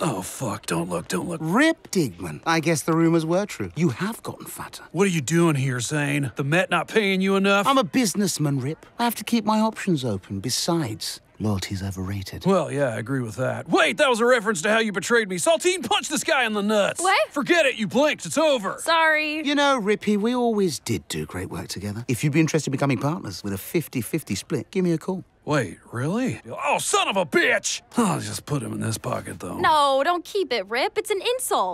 Oh, fuck. Don't look, don't look. Rip Digman. I guess the rumors were true. You have gotten fatter. What are you doing here, Zane? The Met not paying you enough? I'm a businessman, Rip. I have to keep my options open. Besides, loyalty's overrated. Well, yeah, I agree with that. Wait, that was a reference to how you betrayed me. Saltine, punch this guy in the nuts. What? Forget it, you blinked. It's over. Sorry. You know, Rippy, we always did do great work together. If you'd be interested in becoming partners with a 50 50 split, give me a call. Wait, really? Oh, son of a bitch! I'll just put him in this pocket, though. No, don't keep it, Rip. It's an insult.